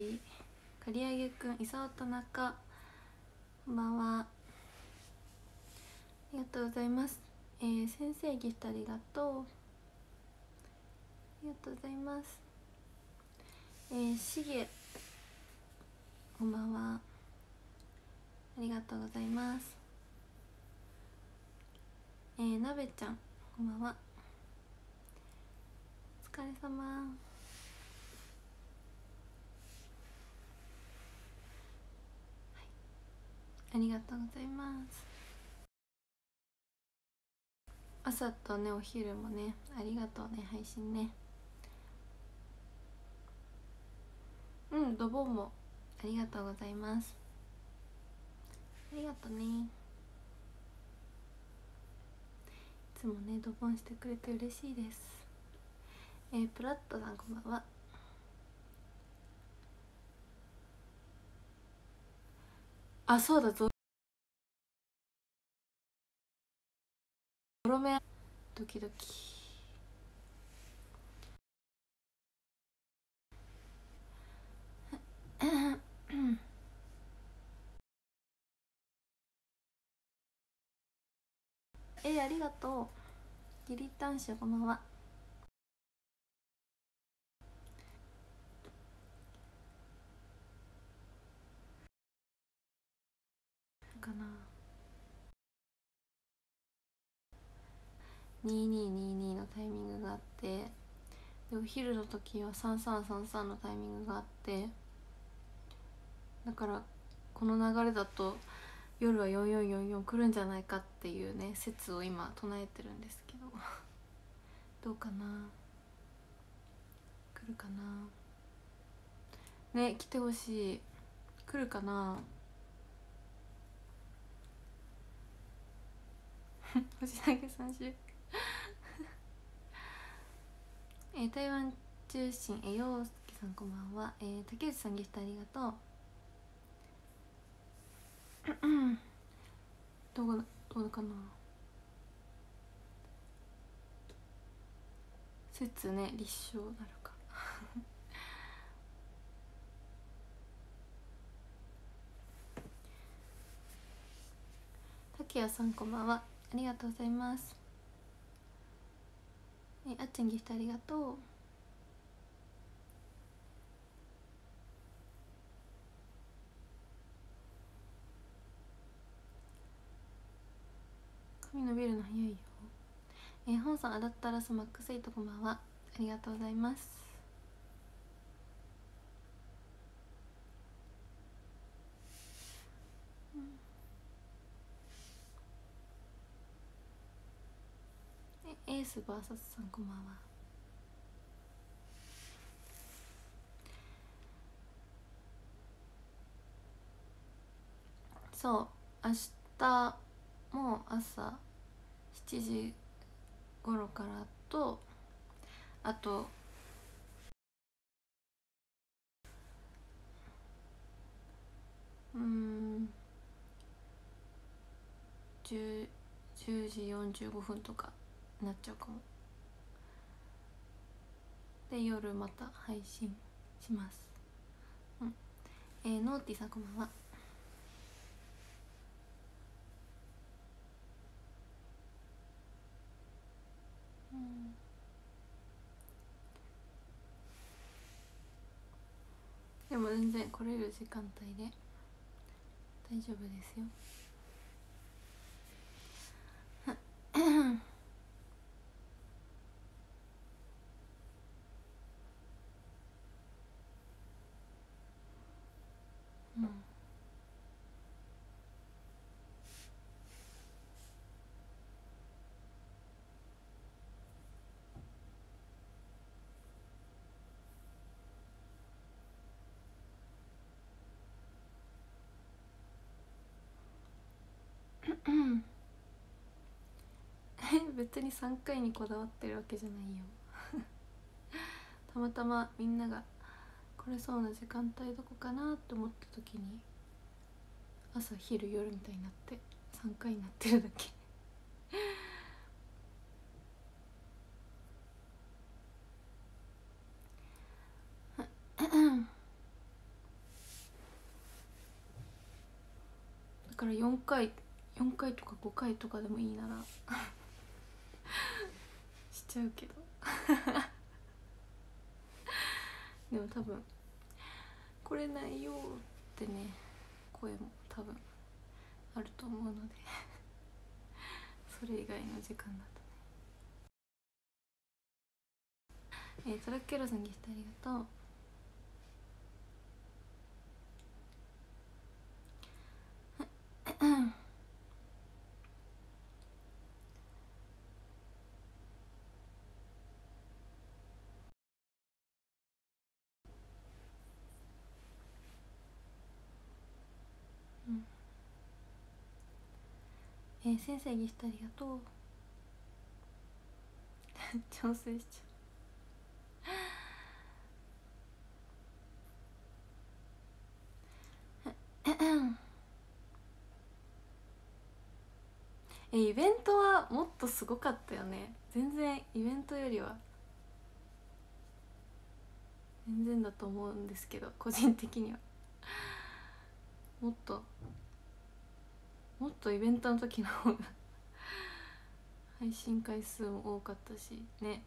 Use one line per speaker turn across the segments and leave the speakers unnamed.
刈り上げくん伊沢田中こんばんは。ありがとうございます。えー、先生ギフトありがとうありがとうございます。えー、しげこんばんは。ありがとうございます。えー、なべちゃんこんばんは。お疲れ様。ありがとうございます。朝とねお昼もねありがとうね配信ね。うんドボンもありがとうございます。ありがとうね。いつもねドボンしてくれて嬉しいです。えー、プラットさんこんばんは。あそうだぞゾロメドキドキ。えー、ありがとう。ギリッタンシュこんばんは。かな。2222のタイミングがあってでお昼の時は3333のタイミングがあってだからこの流れだと夜は4444来るんじゃないかっていうね説を今唱えてるんですけど どうかな。来るかな。ね来てほしい。来るかな。星投げ三週 えー、台湾中心え陽介さんこんばんは、えー、竹内さんギフトありがとう。どうどうかな？説ね立証なるか。竹谷さんこんばんは。ありがとうございます。えあっちゃんギフトありがとう。髪伸びるの早いよ。えー、本さんアダッタラスマックスイートこんばんは。ありがとうございますエースバーサスさんこんばんは。そう明日も朝7時頃からとあとうん10 10時45分とか。なっちゃうかも。で夜また配信します。うん。えー、ノーティーさんこんばんは。うん。でも全然来れる時間帯で大丈夫ですよ。別に3回にこだわってるわけじゃないよ。たまたまみんなが来れそうな時間帯どこかなと思った時に朝昼夜みたいになって3回になってるだけ。だから4回4回とか5回とかでもいいなら。しちゃうけど。でも多分来れないよってね声も多分あると思うので。それ以外の時間だとね。えー、トラッケロさんギフトありがとうえー、先生ギフトありがとう。調整しちゃう。えイベントはもっとすごかったよね。全然イベントよりは。全然だと思うんですけど個人的には。もっともっとイベントの時の方が配信回数も多かったしね。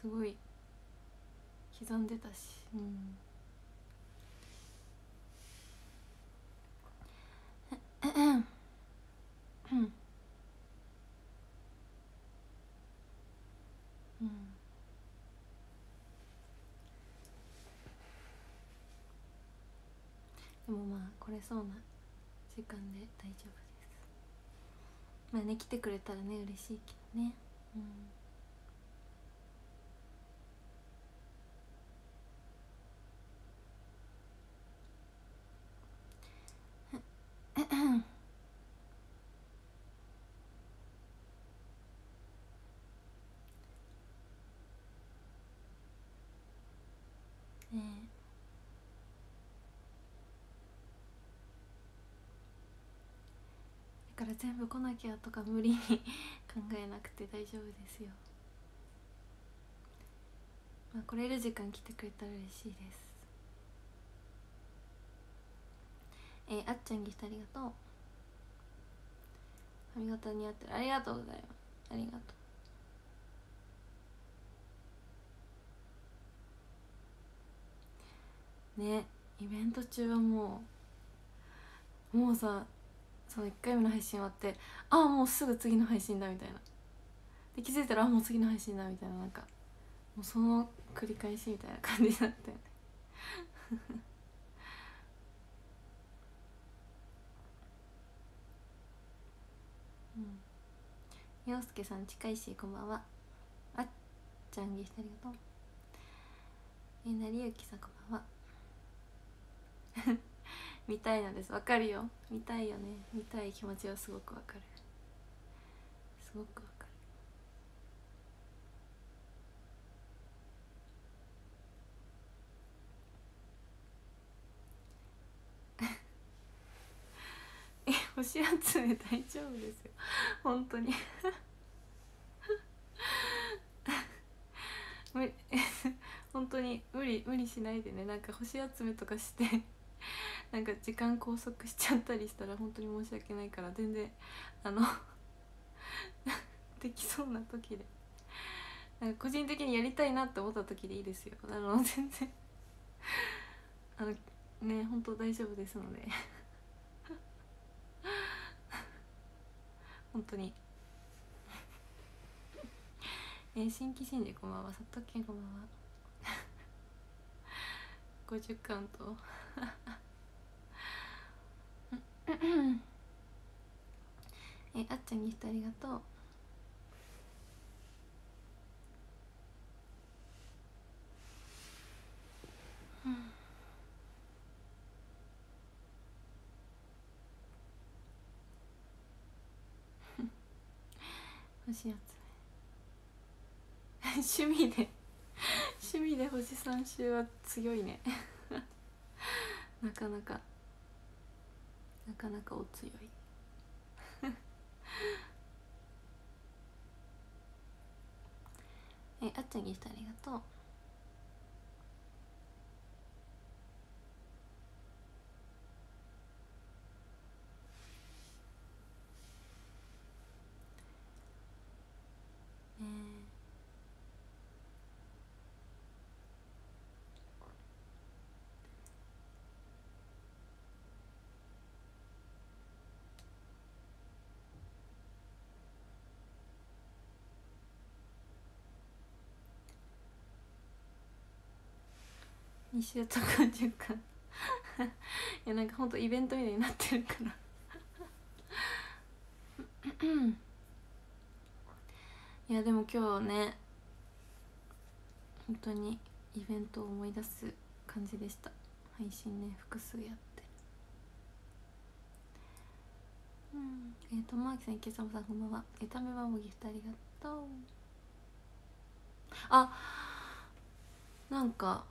すごい刻んでたし。うん。うん。でもまあこれそうな時間で大丈夫です。まあね来てくれたらね嬉しいけどね。うんねだから全部来なきゃとか無理に 考えなくて大丈夫ですよ。まあ来れる時間来てくれたら嬉しいです。えー、あっちゃんギフトありがとう。髪型似合ってる。ありがとうございます。ありがとう。ねイベント中はもうもうさその1回目の配信終わってああもうすぐ次の配信だみたいな。で気づいたらあもう次の配信だみたいな。なんかもうその繰り返しみたいな感じだったよねうん。陽介さん近いしこんばんは。あっちゃんギフトありがとう。えなりゆきさんこんばんは。見たいのです。わかるよ。見たいよね。見たい気持ちはすごくわかる。すごくわかる。え星集め大丈夫ですよ。本当に。本当に無理無理しないでね。なんか星集めとかして。なんか時間拘束しちゃったりしたら本当に申し訳ないから全然あのできそうな時で。なんか個人的にやりたいなって思った時でいいですよ。あの全然。あのね本当大丈夫ですので。本当に。えー、新規信じこんばんは。佐藤健こんばんは。50カウントえあっちゃんギフトありがとう。星集め。趣味で趣味で星三周は強いね。なかなか。なかなかお強い。えあっちゃんギフトありがとう。2週とか10巻 いやなんかほんとイベントみたいになってるから。いやでも今日ね本当にイベントを思い出す感じでした。配信ね複数やって。うん。えっ、とマーキさん池様さんこんばんは。えためばもギフトありがとう。あなんか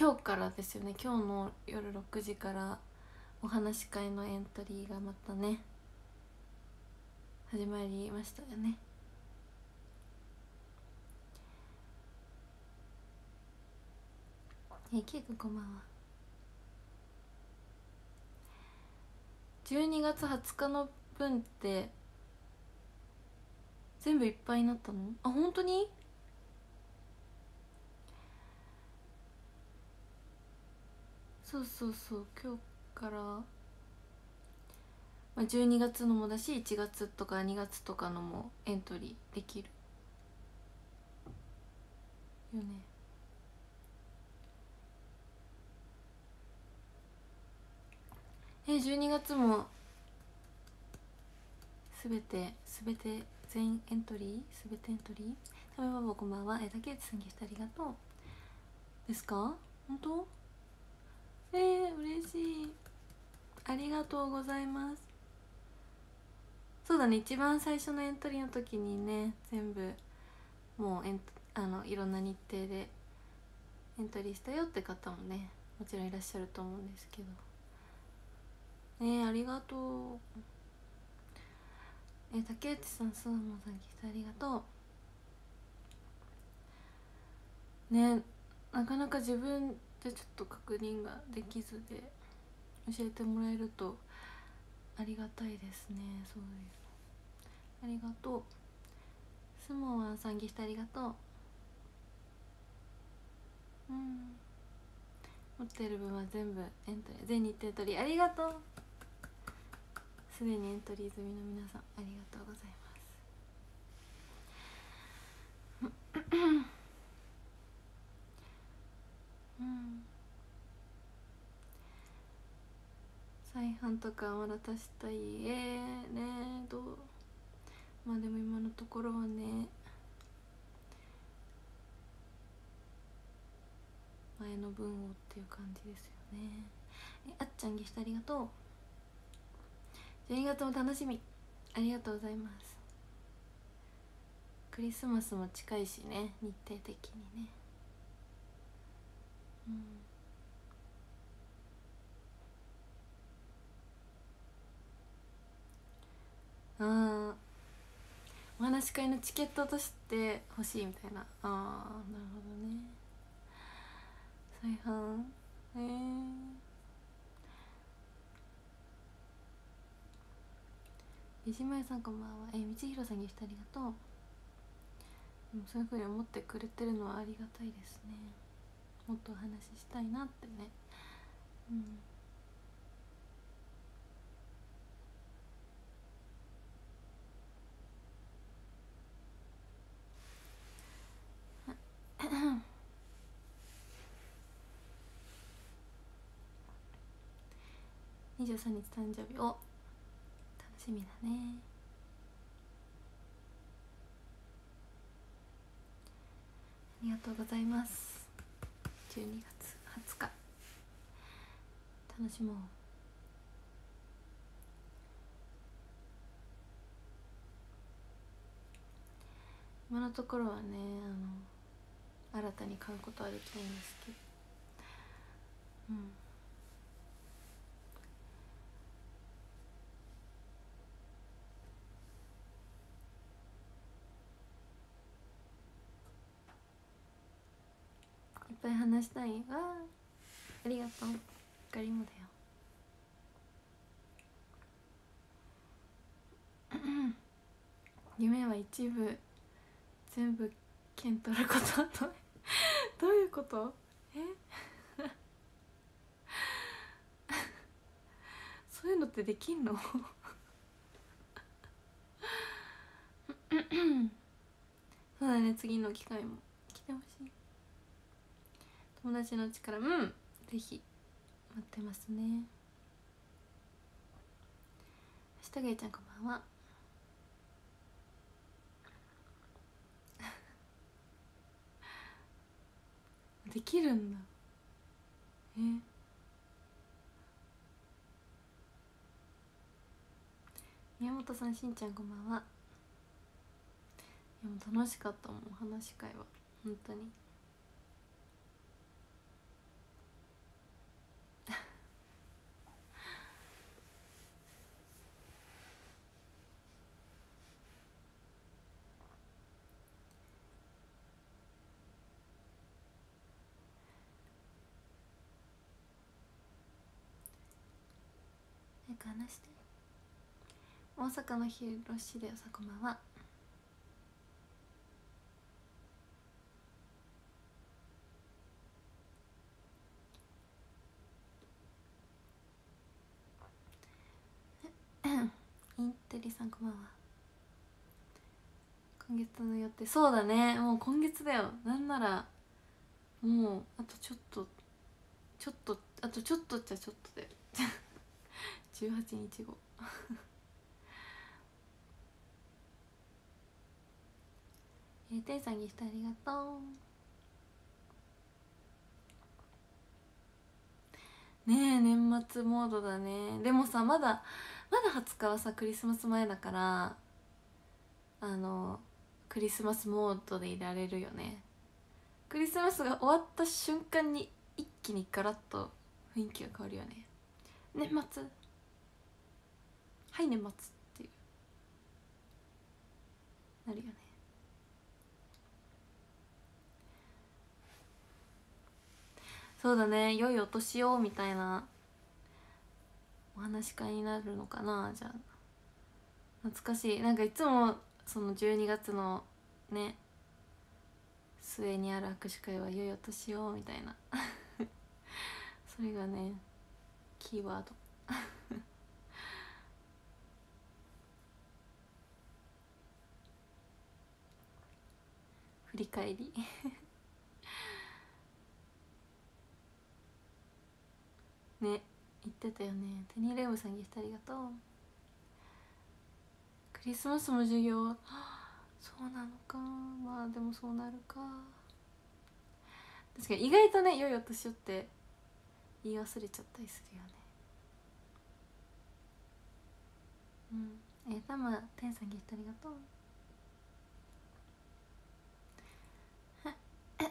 今日からですよね。今日の夜6時からお話し会のエントリーがまたね始まりましたよね。えケイ君こんばんは。12月20日の分って全部いっぱいになったの？あ本当に？そうそうそう今日から、まあ、12月のもだし1月とか2月とかのもエントリーできる。よね。え12月もすべてすべて全エントリー？すべてエントリー？ためばばこんばんはえ竹内さんギフトありがとう。ですか？本当？えー、嬉しい。ありがとうございます。そうだね一番最初のエントリーの時にね全部もうエンあのいろんな日程でエントリーしたよって方もねもちろんいらっしゃると思うんですけど。ねえありがとう。え竹内さんすもさんギフトありがとう。ねなかなか自分でちょっと確認ができずで教えてもらえるとありがたいですね。そういうありがとう。スモアンさんギフトありがとう。うん。持ってる分は全部エントリー全日程取りありがとう。すでにエントリー済みの皆さんありがとうございます。うん。再販とかまだ足したいえー、ねどう？まあでも今のところはね。前の分をっていう感じですよね。えあっちゃんギフトありがとう。12月も楽しみ。ありがとうございます。クリスマスも近いしね日程的にね。うん。あお話し会のチケットとして欲しいみたいな。ああなるほどね。再販。ええー。飯島屋さんこんばんは。え道弘さんギフトありがとう。でもそういうふうに思ってくれてるのはありがたいですね。もっとお話ししたいなってね。うん。23日誕生日を楽しみだね。ありがとうございます。12月20日。楽しもう。今のところはねあの新たに買うことはできないんですけど。うん。ぱい話したいわありがとう。かりもだよ。夢は一部全部剣取ることと どういうこと？え？そういうのってできんの？そうだね。次の機会も。来てほしい。友達の力うんぜひ待ってますね。下げちゃんこんばんは。できるんだ。え？宮本さんしんちゃんこんばんは。いやもう楽しかったもん話し会は。本当に。話して。大阪の広しでよさこんばんはインテリさんこんばんは。今月の予定。そうだね。もう今月だよ。なんならもうあとちょっとちょっとあとちょっとっちゃちょっとで。18日後。えー、てんさんギフトありがとう。ねえ年末モードだね。でもさまだまだ20日はさクリスマス前だからあのクリスマスモードでいられるよね。クリスマスが終わった瞬間に一気にガラッと雰囲気が変わるよね。年末。はい年末っていう。なるよね。そうだね。良いお年をみたいなお話し会になるのかなじゃあ。懐かしい。なんかいつもその12月のね末にある握手会は良いお年をみたいな。それがねキーワード。振り返り。ね言ってたよね。テニーレームさんギフトありがとう。クリスマスも授業。そうなのか。まあでもそうなるか。確かに意外とね良いお年をって言い忘れちゃったりするよね。うん。えー、たまてんさんギフトありがとう。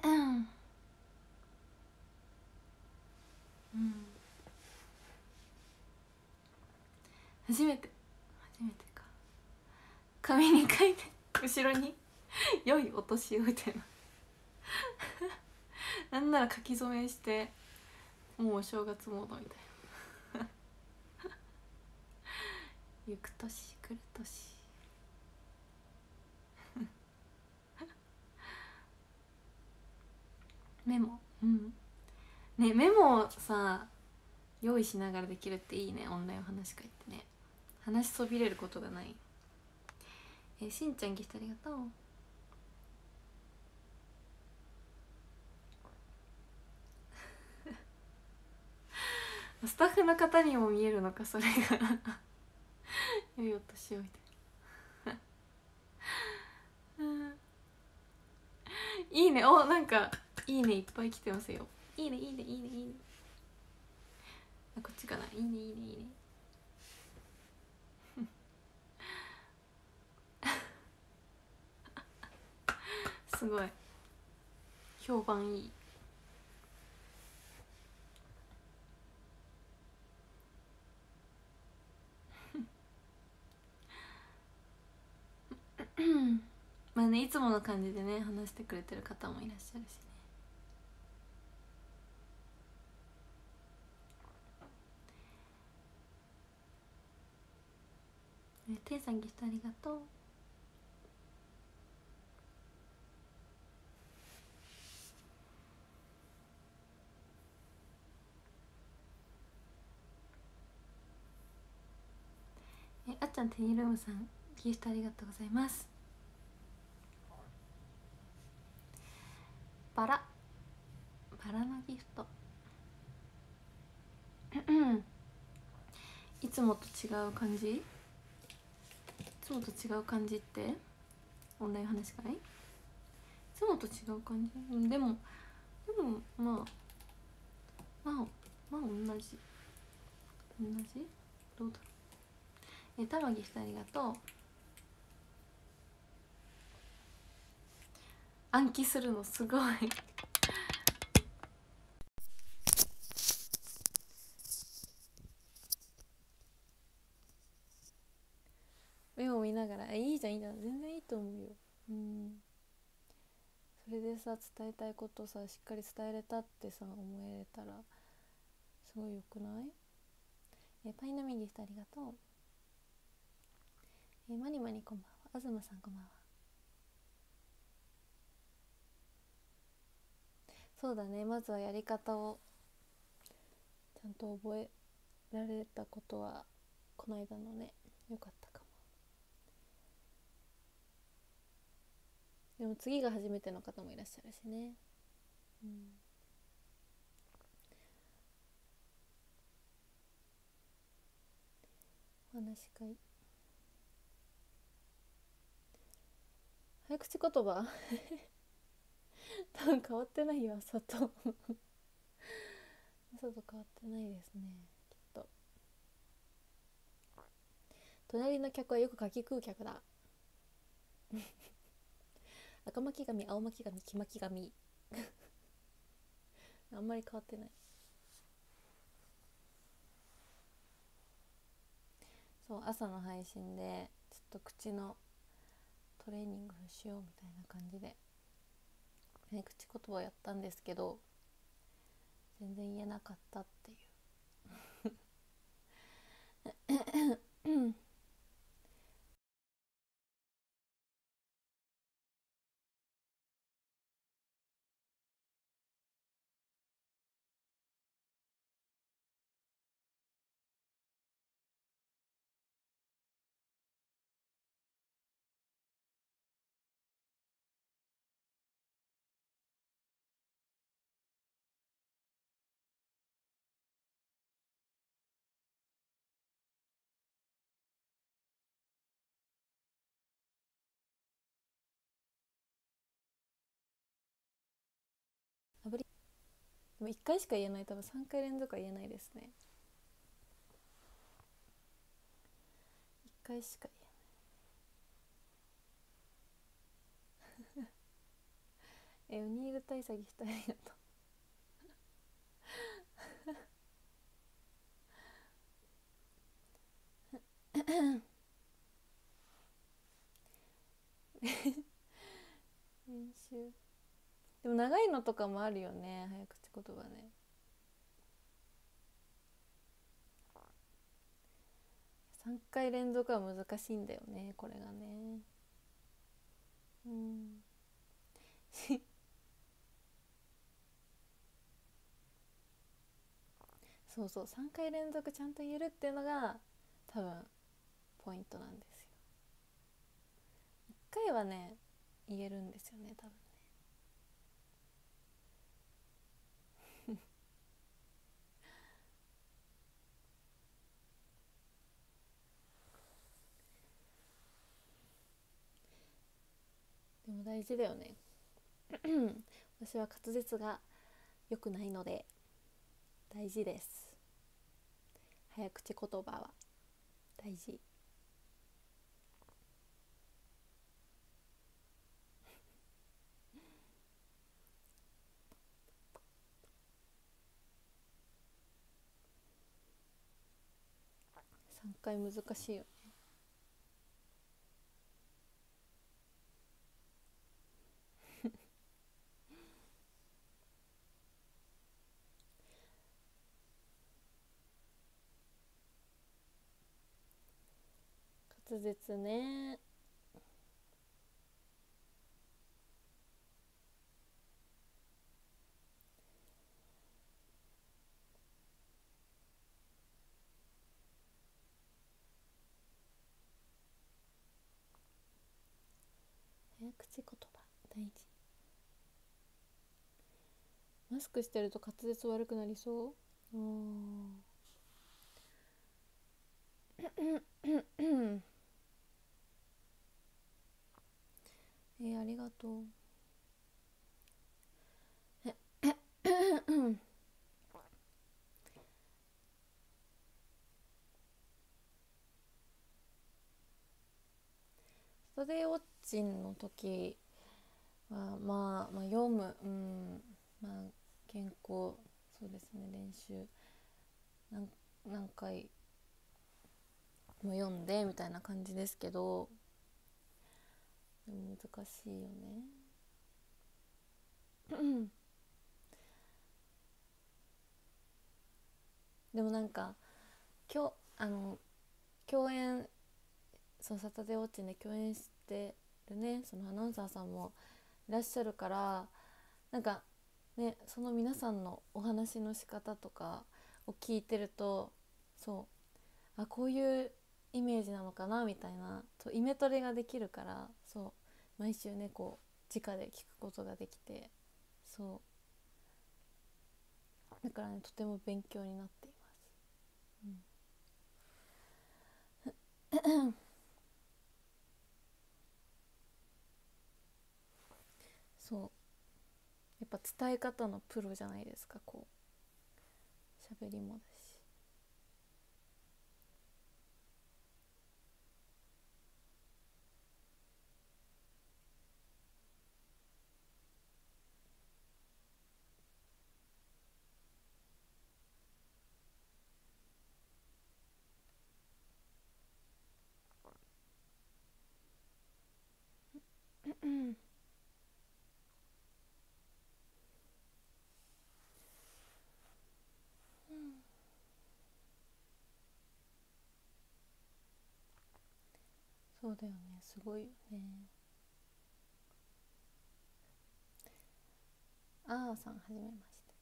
うん初めて初めてか。紙に書いて後ろに「良いお年を」みたいななんなら書き初めしてもうお正月モードみたいな行く年来る年メモ。うん。ねメモさ用意しながらできるっていいね。オンラインお話し会ってね。話しそびれることがない。えー、しんちゃんギフトありがとう。スタッフの方にも見えるのかそれが。よいお年をみたいな。いいね。おなんかいいねいっぱい来てますよ。いいねいいねいいねいいね。あこっちかな？いいねいいねいいね。すごい。評判いい。まあねいつもの感じでね話してくれてる方もいらっしゃるしねねていさんギフトありがとう。えあっちゃんテニールームさんギフトありがとうございます。バラ。バラのギフト。いつもと違う感じ？つもと違う感じって？オンライン話し会い？つもと違う感じ？うんでもでもまあまあまあ同じ。同じ？どうだろう？え玉木さんありがとう暗記するのすごい目を見ながらいいじゃんいいじゃん全然いいと思うよ。うん。それでさ伝えたいことさしっかり伝えれたってさ思えたらすごいよくない？えパイナミギフトありがとう。えマニマニこんばんは。東さんこんばんは。そうだね。まずはやり方をちゃんと覚えられたことはこの間のねよかったかもでも次が初めての方もいらっしゃるしね。うん。お話し会。早口言葉？多分変わってないよ朝と朝と変わってないですねきっと。隣の客はよく柿食う客だ。赤巻紙青巻紙黄巻紙。あんまり変わってない。そう朝の配信でちょっと口のトレーニングをしようみたいな感じで早口言葉やったんですけど全然言えなかったっていう。でも1回しか言えない。多分3回連続は言えないですね。1回しか言えない。えウニール対詐欺したありがと。う 練習。でも長いのとかもあるよね早口言葉ね。3回連続は難しいんだよねこれがね。うん。そうそう3回連続ちゃんと言えるっていうのが多分ポイントなんですよ。1回はね言えるんですよね多分。でも大事だよね。私は滑舌が良くないので大事です。早口言葉は大事。3回難しいよ。滑舌ね。早口言葉大事。マスクしてると滑舌悪くなりそう？あー。えー、ありがとう。サタデーウォッチンの時は、まあ、まあ読む。うん。まあ健康そうですね練習。何何回も読んでみたいな感じですけど。でも難しいよね。でもなんか今日あの共演そのサタデーウォッチで共演してるねそのアナウンサーさんもいらっしゃるからなんかねその皆さんのお話の仕方とかを聞いてるとそうあこういうイメージなのかなみたいなとイメトレができるからそう毎週ねこう直で聞くことができてそう。だからねとても勉強になっています。うん。そう。やっぱ伝え方のプロじゃないですかこう。喋りもだしうんそうだよね。すごいよね。あーさんはじめまして。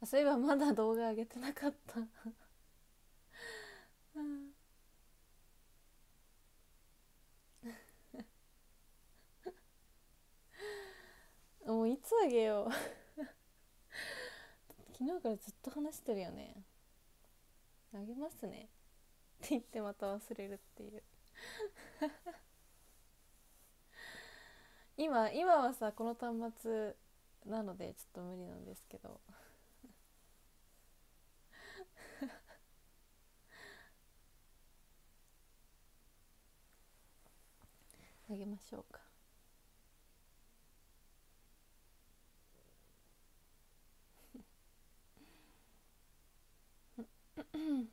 あそういえばまだ動画上げてなかった。もういつあげよう。昨日からずっと話してるよね。あげますね。言ってまた忘れるっていう。今今はさこの端末なのでちょっと無理なんですけど。あげましょうか。う ん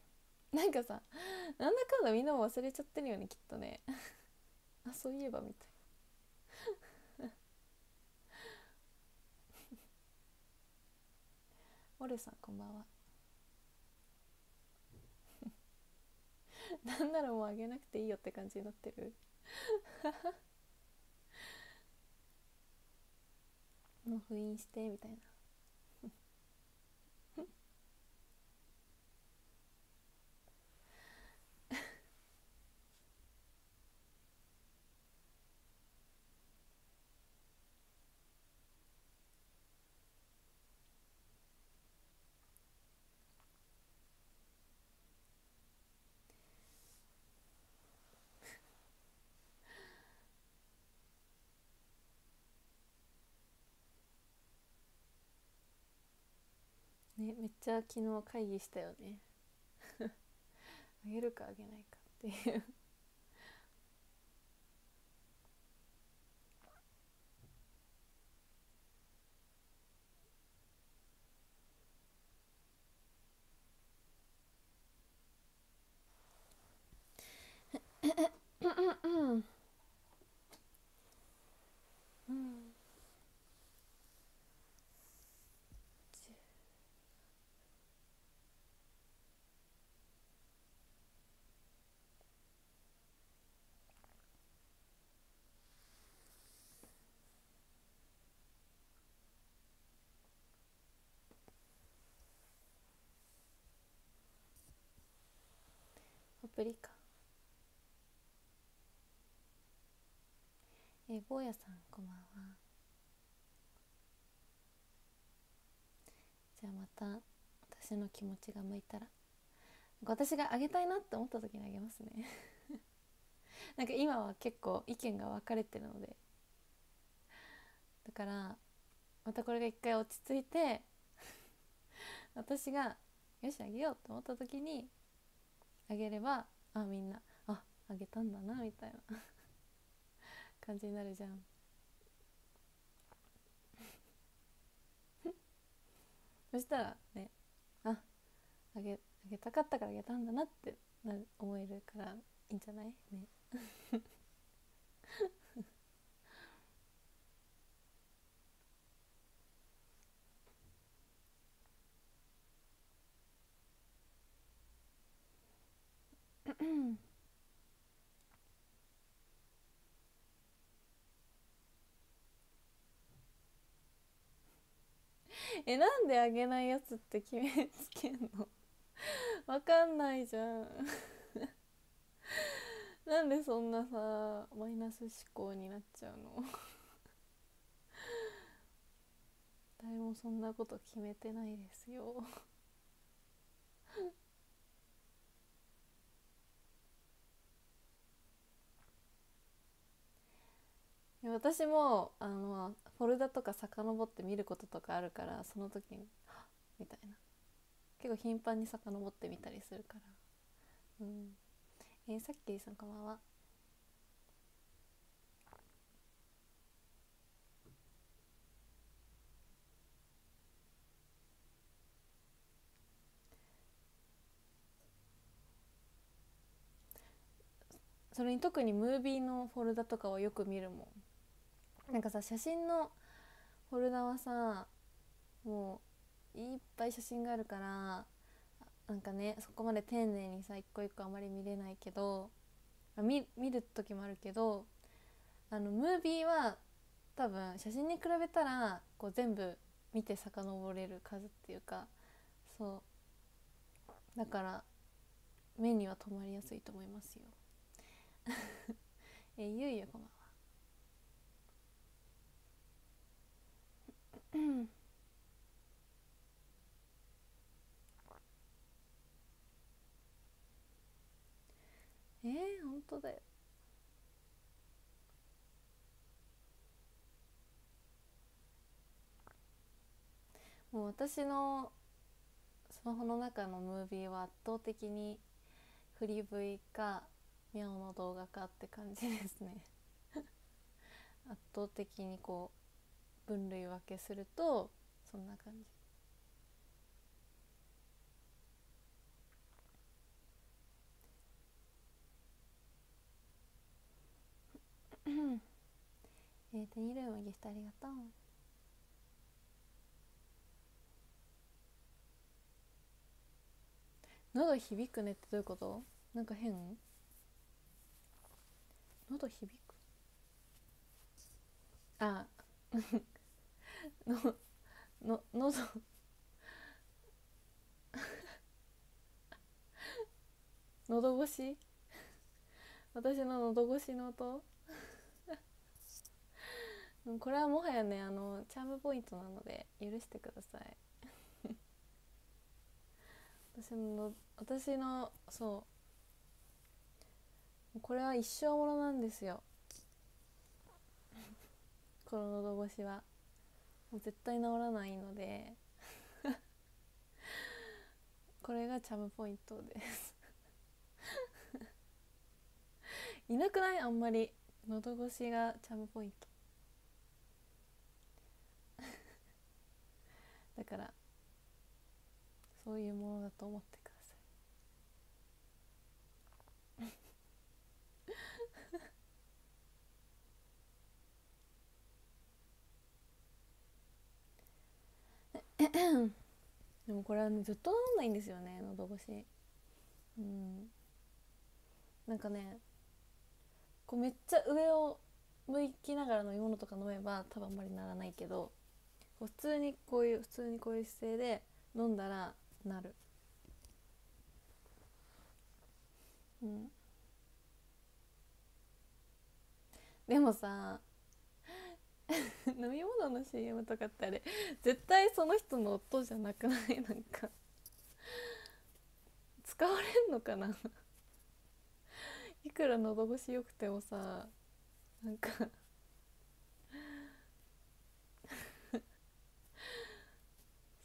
なんかさなんだかんだみんなも忘れちゃってるよねきっとね。あそういえばみたい。なオレさんこんばんは。なんならもうあげなくていいよって感じになってる。もう封印してみたいな。ねめっちゃ昨日会議したよね。あげるかあげないかっていう。う んプりかえー、坊やさんこんばんは。じゃあまた私の気持ちが向いたら。私があげたいなって思った時にあげますね。なんか今は結構意見が分かれてるので。だからまたこれが一回落ち着いて 私がよしあげようと思った時にあげればあみんなああげたんだなみたいな。感じになるじゃん。そしたらねああげあげたかったからあげたんだなってな思えるからいいんじゃない？ね。えなんであげないやつって決めつけんの？わかんないじゃん。なんでそんなさマイナス思考になっちゃうの？誰もそんなこと決めてないですよ。私もあのフォルダとか遡って見ることとかあるからその時に「みたいな。結構頻繁に遡ってみたりするから。うん。えー、さっきさんこんばんは。それに特にムービーのフォルダとかはよく見るもん。なんかさ写真のフォルダはさもういっぱい写真があるからなんかねそこまで丁寧にさ一個一個あまり見れないけど見見る時もあるけどあのムービーは多分写真に比べたらこう全部見て遡れる数っていうかそうだから目には留まりやすいと思いますよ。えゆいゆこんばんは。えー、本当だよ。もう私のスマホの中のムービーは圧倒的にフリー V かミャオの動画かって感じですね。圧倒的にこう分類分けするとそんな感じ。えー、テニルームギフトありがとう。喉響くねってどういうこと？なんか変？喉響く？あのの喉 喉越し？私の喉越しの音？これはもはやねあのチャームポイントなので許してください。私の私のそう。これは一生ものなんですよ。この喉越しは。もう絶対治らないので。これがチャムポイントです。いなくない？あんまり。喉越しがチャムポイント。だからそういうものだと思ってくださいでもこれはねずっと治んないんですよね喉越し。うん。なんかねこうめっちゃ上を向きながら飲み物とか飲めば多分あんまりならないけど普通にこういう普通にこういう姿勢で飲んだらなる。うん。でもさ 飲み物の CM とかってあれ絶対その人の音じゃなくない？なんか。使われんのかな？いくら喉越しよくてもさなんか。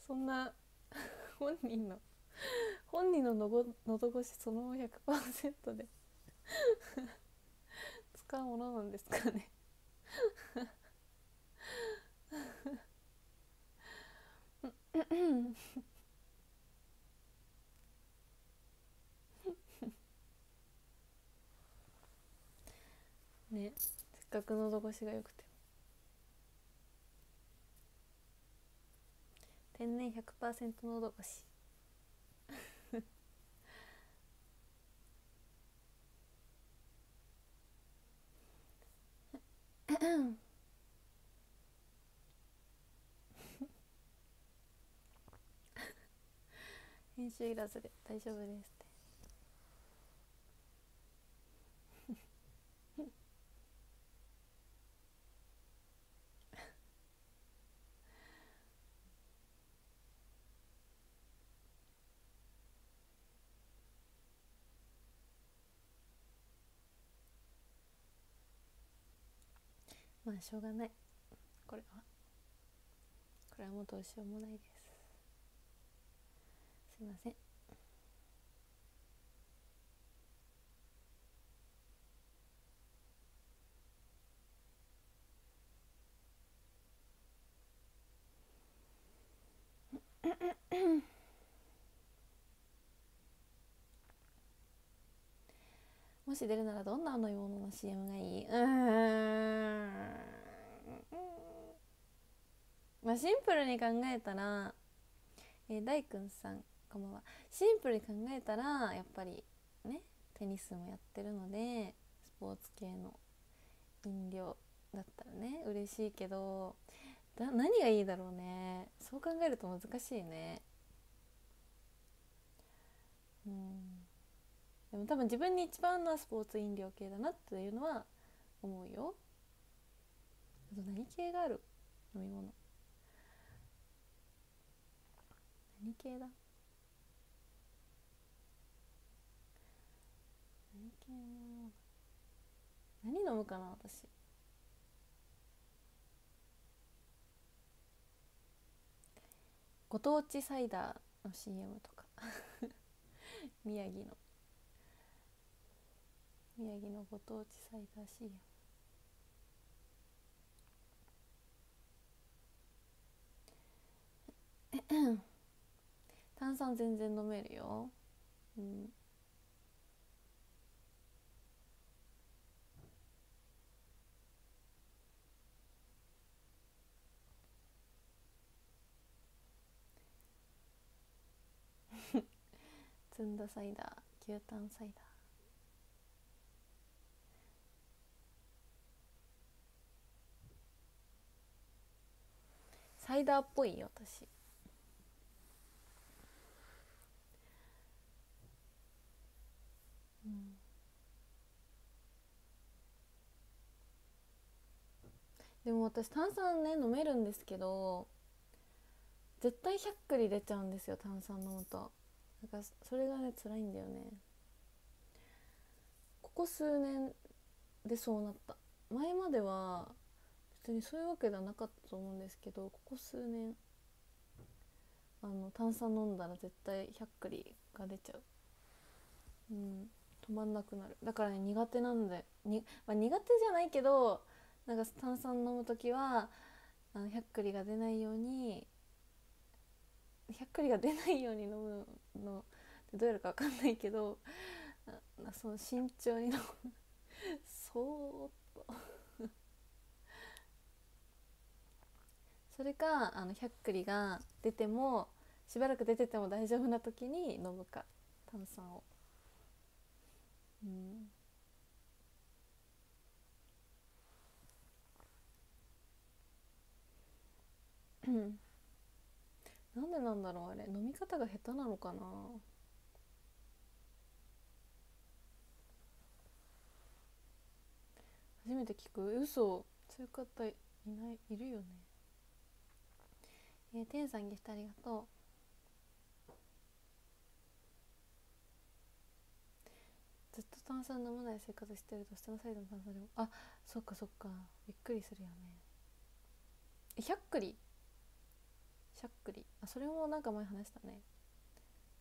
そんな本人の本人ののご喉越しそのまま100%で。使うものなんですかね？ねせっかく喉越しが良くて。天然100%喉越し。編集いらずで大丈夫ですって。まあしょうがない。これは。これはもうどうしようもないです。すいません。もし出るならどんな飲み物の CM がいい？うーん。まあシンプルに考えたら、えー、大君さん。こんばんは。シンプルに考えたらやっぱりねテニスもやってるのでスポーツ系の飲料だったらね嬉しいけどだ何がいいだろうね。そう考えると難しいね。うん。でも多分自分に一番のスポーツ飲料系だなっていうのは思うよ。あと何系がある？飲み物。何系だ？何飲むかな私。ご当地サイダーの CM とか。宮城の。宮城のご当地サイダー CM 炭酸全然飲めるよ。うん。ずんだサイダー牛タンサイダー。サイダーっぽいよ私。うん。でも私炭酸ね飲めるんですけど絶対100クリ出ちゃうんですよ炭酸飲むとなんかそれがね辛いんだよね。ここ数年でそうなった。前までは別にそういうわけではなかったと思うんですけどここ数年あの炭酸飲んだら絶対100クリが出ちゃう。うん止まんなくなる。だからね苦手なんでに、まあ、苦手じゃないけどなんか炭酸飲む時はあの100クリが出ないように100クリが出ないように飲むのどうやるか分かんないけど その慎重に飲む。そーっとそれかあの100クリが出てもしばらく出てても大丈夫な時に飲むか。炭酸を。うん。うん。なんでなんだろうあれ。飲み方が下手なのかな。初めて聞く。嘘。そういう方いないいるよね。えー、天さんギフトありがとう。ずっと炭酸飲まない生活してると下のサイドの炭酸でもあそっかそっか。びっくりするよね。え100クリ？しゃっくり。あそれもなんか前話したね。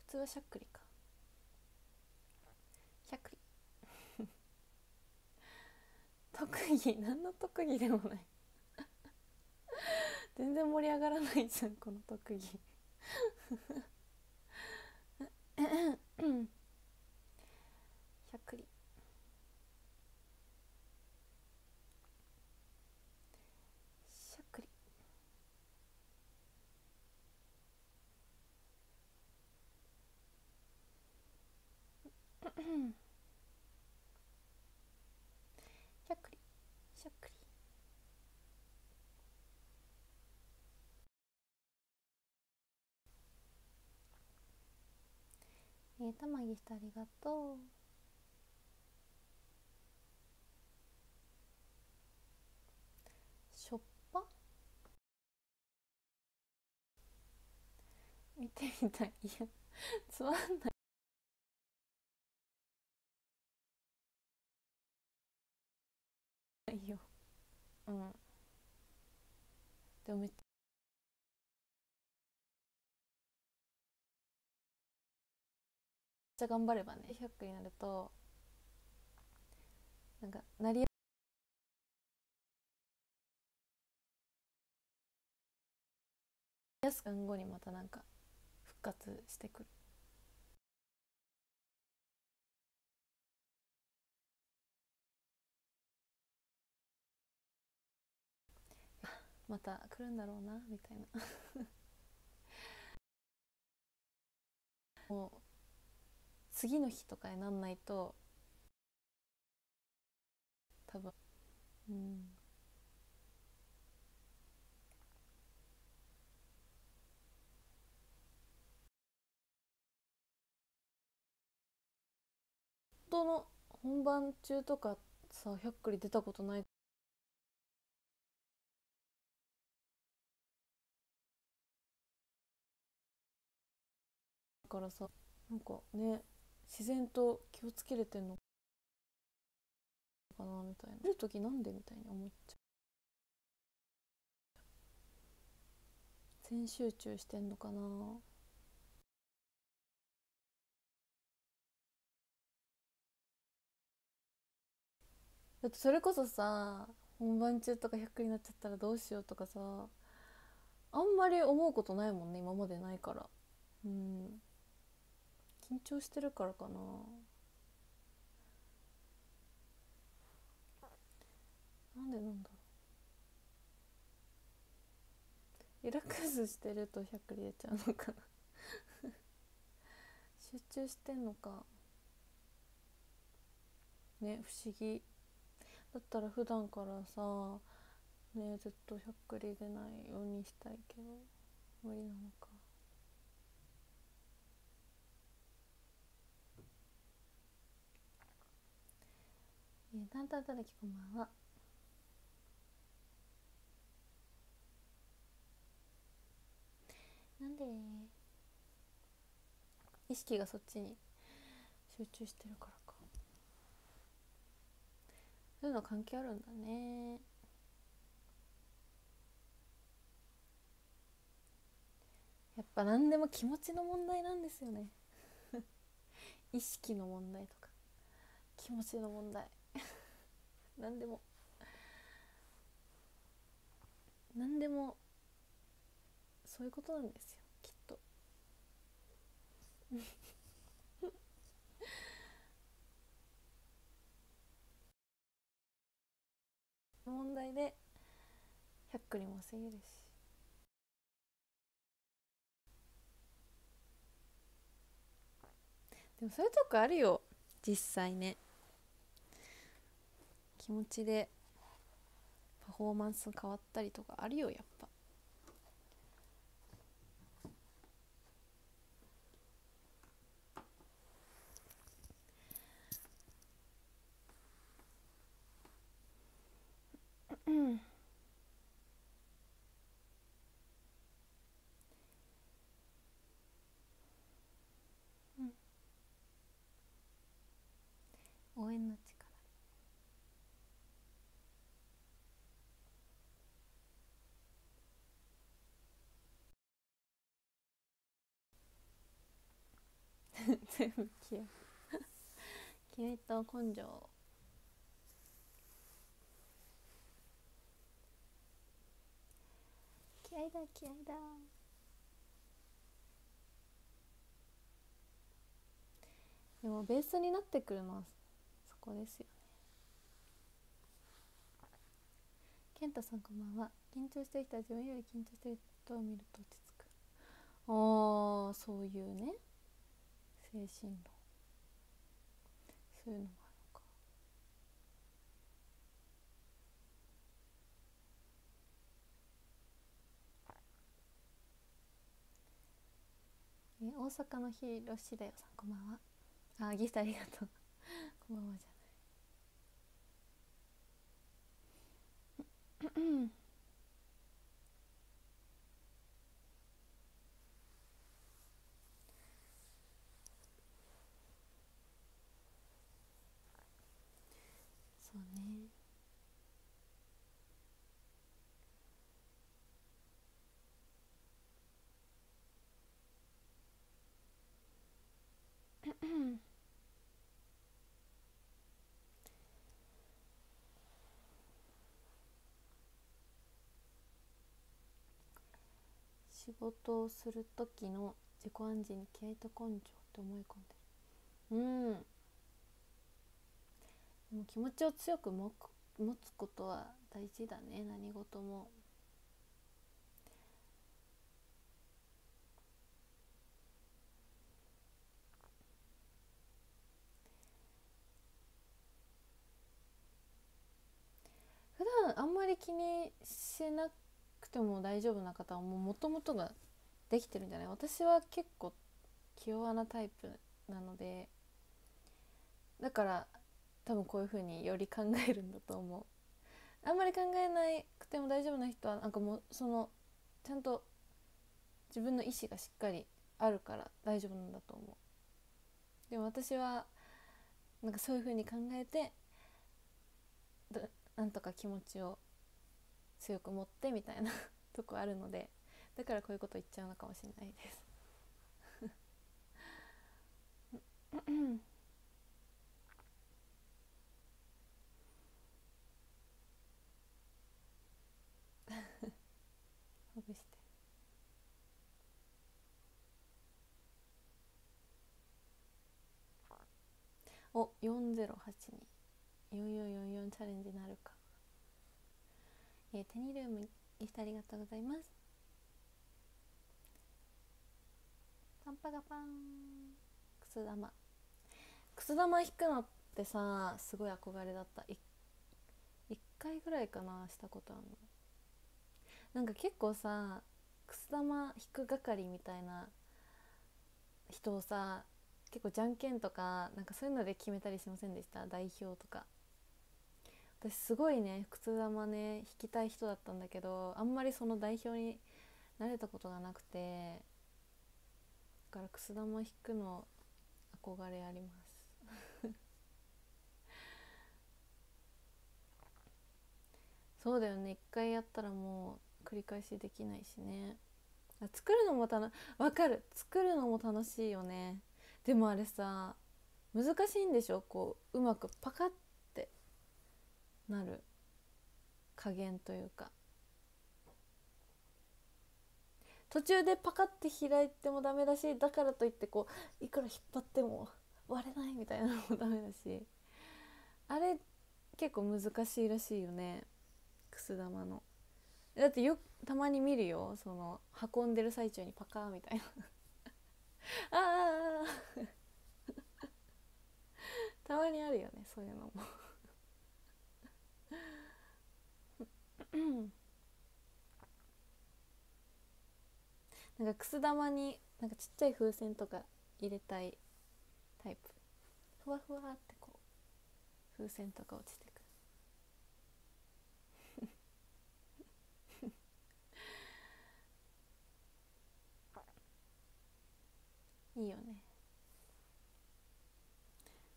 普通はしゃっくりか。しゃっくり。特技何の特技でもない。全然盛り上がらないじゃんこの特技。しゃっくりしゃっくりしゃっくりしゃっくりえー、たまぎしてありがとうしょっぱ？見てみたい。いやつまんない。いいよ。うん。でもめっちゃ頑張ればね100になるとなんかなりやすく後にまたなんか復活してくる。また来るんだろうなみたいな。もう次の日とかになんないと多分うん。本当の本番中とかさ100クリ出たことないからさなんかね自然と気をつけれてんのかなみたいな。出る時なんでみたいに思っちゃう。全集中してんのかな。だってそれこそさ本番中とか100になっちゃったらどうしようとかさあんまり思うことないもんね今までないから。うん。緊張してるからかな。なんでなんだろう。リラックスしてると100入れちゃうのかな。集中してんのか。ね不思議。だったら普段からさねずっと100クリ出ないようにしたいけど無理なのか。えー、タンタンたたきこんばんはなんで意識がそっちに集中してるからか。そういうの関係あるんだね。やっぱ何でも気持ちの問題なんですよね。意識の問題とか気持ちの問題。何でも。何でもそういうことなんですよきっと。問題で100クリも防げるしでもそういうとこあるよ実際ね。気持ちでパフォーマンス変わったりとかあるよやっぱ。応援の全部気合気合と根性気合だ気合だ。でもベースになってくるのはそこですよね。健太さんこんばんは。緊張してる人は自分より緊張してる人を見ると落ち着く。ああそういうね。精神論。そういうのもあるのか。え大阪のひろしだよさんこんばんは。あギフトありがとう。こんばんはじゃないそうね仕事をする時の自己暗示に気合と根性って思い込んでる。うん。でも気持ちを強く持持つことは大事だね。何事も。普段あんまり気にしなくても大丈夫な方はもともとができてるんじゃない？私は結構気弱なタイプなのでだから多分こういう風により考えるんだと思う。あんまり考えなくても大丈夫な人はなんかもうそのちゃんと自分の意思がしっかりあるから大丈夫なんだと思う。でも私はなんかそういう風に考えてなんとか気持ちを強く持ってみたいな とこあるのでだからこういうこと言っちゃうのかもしれないです。ほぐして。お4082 4444チャレンジなるか。えー、テニルームギフトありがとうございます。パンパガパン。くす玉。くす玉引くのってさすごい憧れだった。1回ぐらいかなしたことあるの。なんか結構さくす玉引く係みたいな人をさ結構じゃんけんとかなんかそういうので決めたりしませんでした？代表とか。私すごいね靴玉ね弾きたい人だったんだけどあんまりその代表になれたことがなくてだからくす玉弾くの憧れあります。そうだよね一回やったらもう繰り返しできないしね。作るのも楽わかる。作るのも楽しいよね。でもあれさ難しいんでしょ？こううまくパカッなる加減というか。途中でパカッて開いてもダメだしだからといってこういくら引っ張っても割れないみたいなのもダメだし。あれ結構難しいらしいよね。くす玉の。だってよたまに見るよ。その運んでる最中にパカーみたいな。ああ たまにあるよねそういうのも。なんかくす玉になんかちっちゃい風船とか入れたいタイプ。ふわふわってこう。風船とか落ちてく。るいいよね。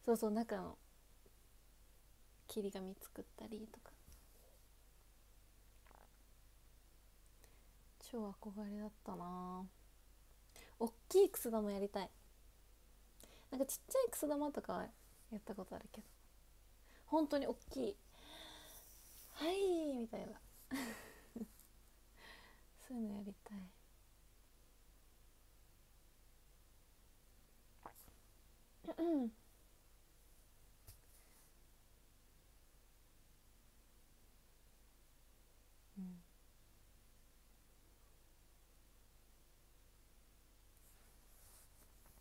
そうそう中の切り紙作ったりとか。超憧れだったな。おっきいくす玉やりたい。なんかちっちゃいくす玉とかやったことあるけど。本当におっきい。はいみたいな。そういうのやりたい。うん。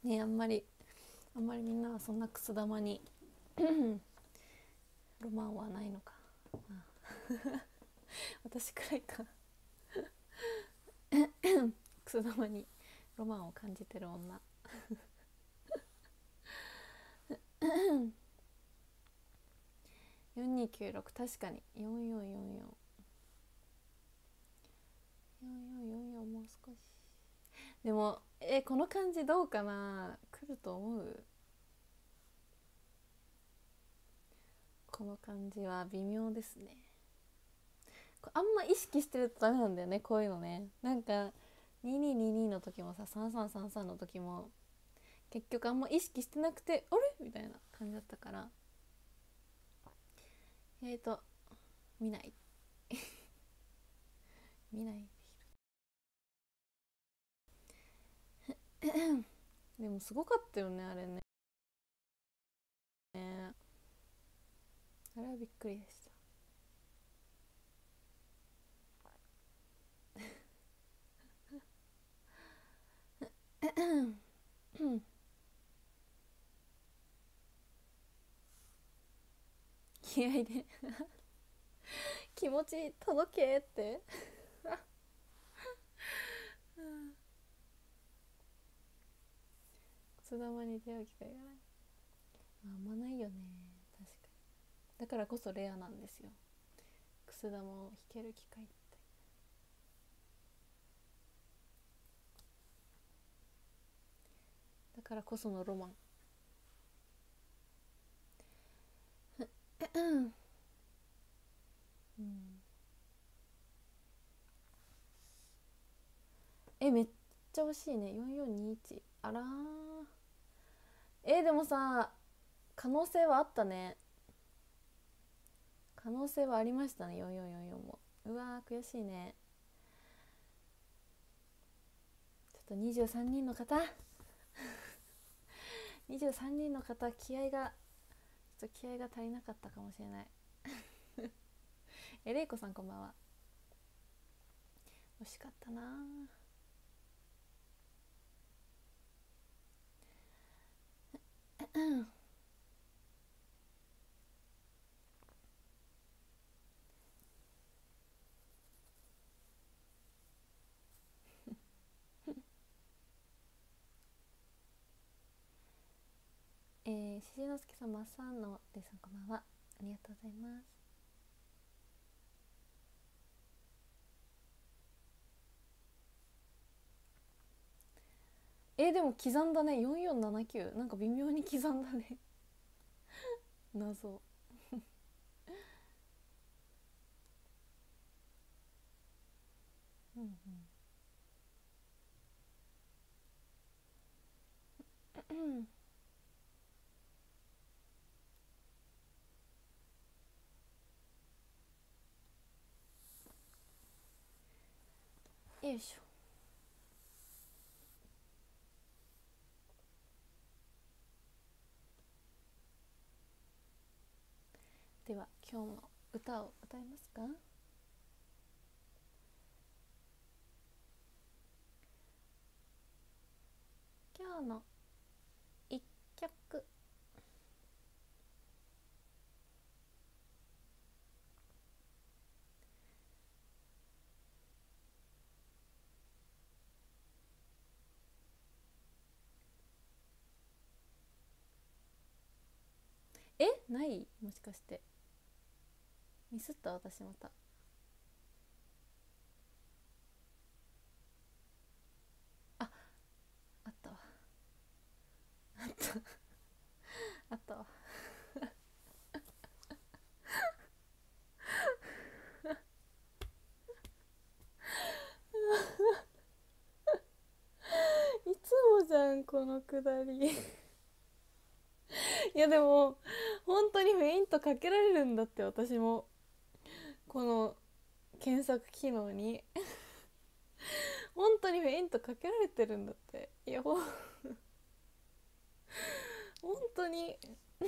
ねあんまりあんまりみんなはそんなくす玉にロマンはないのか。私くらいか。くす玉にロマンを感じてる女。4296確かに。4444 4444もう少し。でもえこの感じどうかな？来ると思う。この感じは微妙ですね。あんま意識してるとダメなんだよねこういうのね。なんか2222の時もさ3333の時も結局あんま意識してなくてあれ？みたいな感じだったから。えっ、ー、と見ない。見ない。でもすごかったよねあれね。ねあれはびっくりでした。気合で。気持ち届けって。くす玉に出会う機会がない、まあ、あんまないよね確かにだからこそレアなんですよくす玉を弾ける機会ってだからこそのロマンうん、えめっちゃ惜しいね4421あらえー、でもさ可能性はあったね。可能性はありましたね。4444も。うわ悔しいね。ちょっと23人の方。23人の方気合がちょっと気合が足りなかったかもしれない。えれいこさんこんばんは。惜しかったなうん。えー、ししのすけさんまさんのでさんこんばんは。ありがとうございます。え、でも刻んだね。4479なんか微妙に刻んだね。謎。うんうん。よいしょ。では今日も歌を歌いますか？今日の一曲。え？ない？もしかして。ミスった私また。ああったあった。あったいつもじゃんこのくだり。いやでも本当にフェイントかけられるんだって私も。この検索機能に 本当にフェイントかけられてるんだって。いやほ 本当に。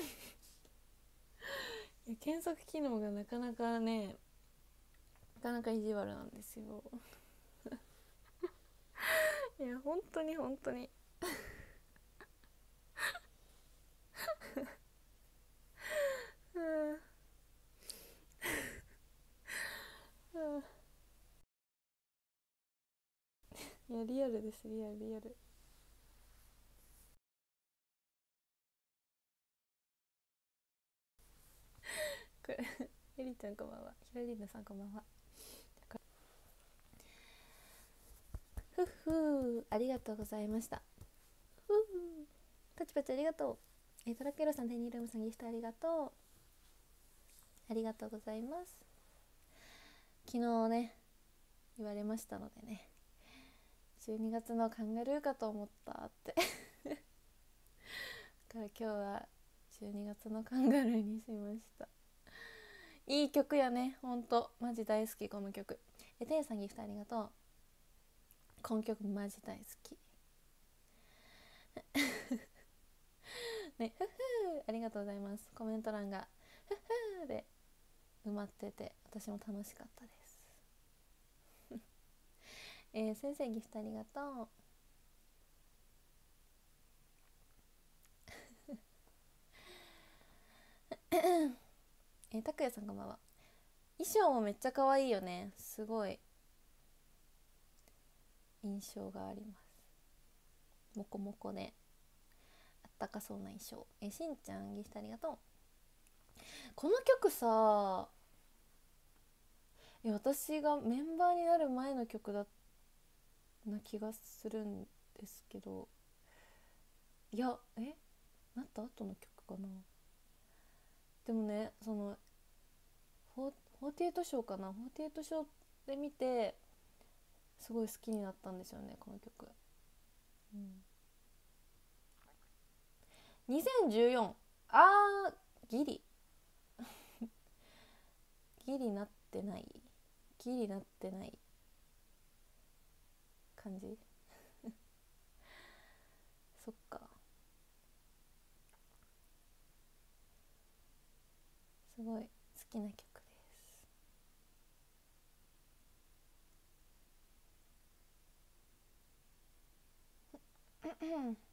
いや検索機能がなかなかねなかなか意地悪なんですよ。いや本当に本当に。うんいやリアルですリアルリアル。これエリちゃんこんばんは。ひらりなさんこんばんは。ふっふありがとうございました。ふっふパチパチありがとう。えトラケロさんテニールームさんギフトありがとう。ありがとうございます。昨日ね言われましたのでね12月のカンガルーかと思ったって。だから今日は12月のカンガルーにしました。いい曲やねほんと。マジ大好きこの曲。えてんさんギフトありがとう。この曲マジ大好き。ねふふありがとうございます。コメント欄がふふで埋まってて私も楽しかったです。えー、先生ギフトありがとう。えー、拓也さんこんばんは。衣装もめっちゃ可愛いよね。すごい。印象があります。もこもこで。あったかそうな衣装。えしんちゃんギフトありがとう。この曲さいや私がメンバーになる前の曲だな気がするんですけど。いやえ？なった後の曲かな？でもねそのフォーティエイトショーかな？フォーティエイトショーで見てすごい好きになったんですよねこの曲、うん、2014あーギリ。ギリなってない。ギリなってない感じ？そっか。すごい好きな曲です。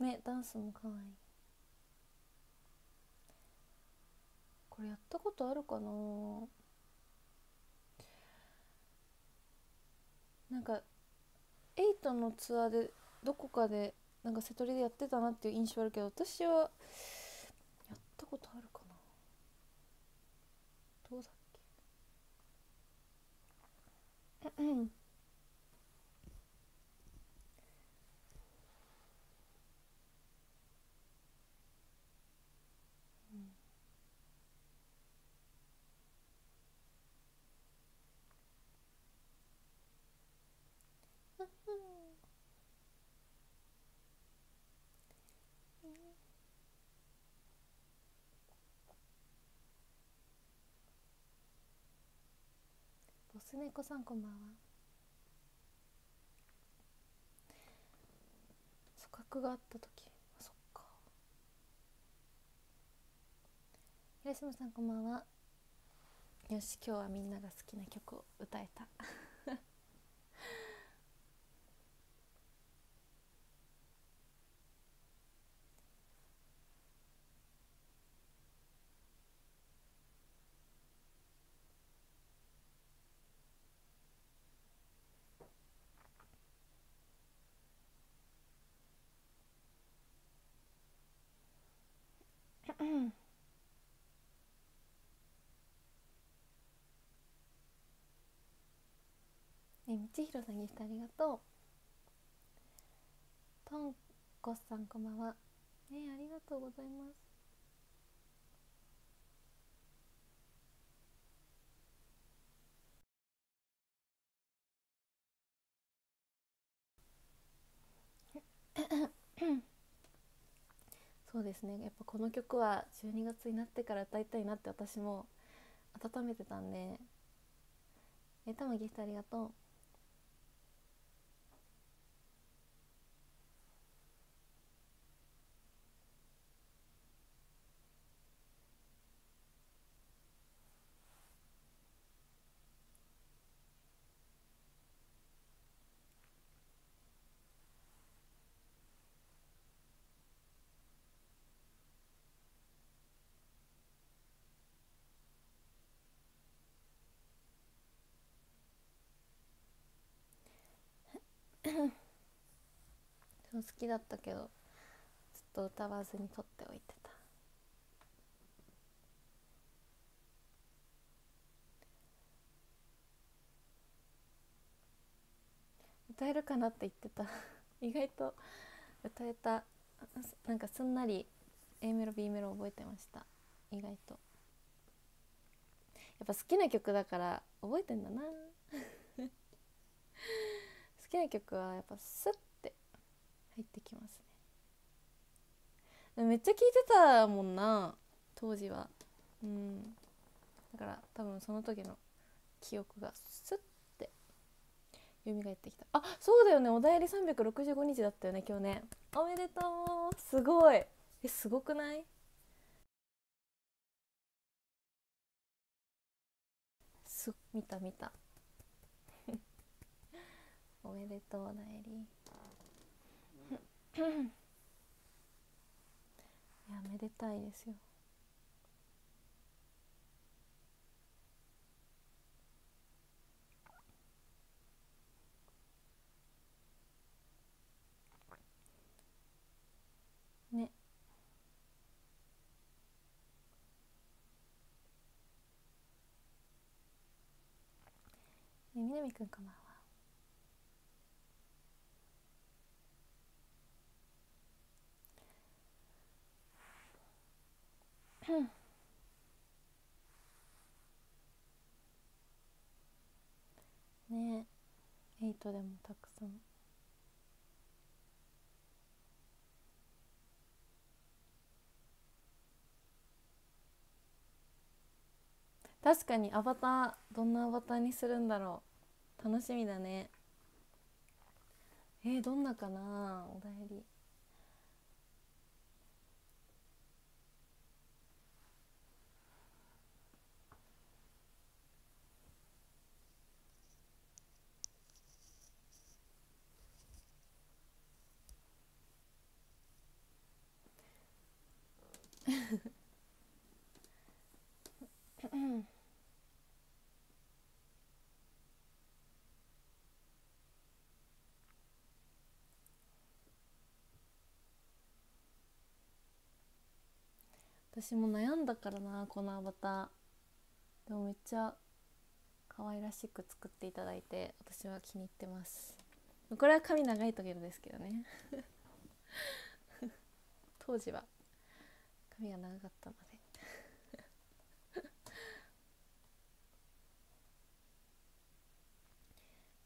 ねダンスも可愛い。これやったことあるかな？なんかエイトのツアーでどこかでなんか瀬戸りでやってたなっていう印象あるけど私はやったことあるかな？どうだっけ？すねこさんこんばんは。組閣があった時。あそっか。平島さんこんばんは。よし今日はみんなが好きな曲を歌えた。えみちひろさんギフトありがとう。とんこさんこんばんは。ねありがとうございます。そうですね。やっぱこの曲は12月になってから歌いたいなって私も温めてたんでえ多分ギフトありがとう。そう好きだったけどずっと歌わずに撮っておいてた。歌えるかなって言ってた。意外と歌えた。なんかすんなり A メロ B メロ覚えてました。意外と。やっぱ好きな曲だから覚えてんだな。好きな曲はやっぱスッて入ってきますね。めっちゃ聴いてたもんな当時は。うん。だから多分その時の記憶がスッて蘇ってきた。あそうだよね。おだいり365日だったよね今日ねおめでとう。すごい。えすごくない？す見た見た。おめでとうなえりいやめでたいですよ。ね。えみなみくんこんばん。ねえエイトでもたくさん。確かにアバターどんなアバターにするんだろう。楽しみだね。えー、どんなかなおだいり私も悩んだからなこのアバター。でもめっちゃ可愛らしく作っていただいて私は気に入ってます。これは髪長い時のですけどね。当時は。髪が長かったので。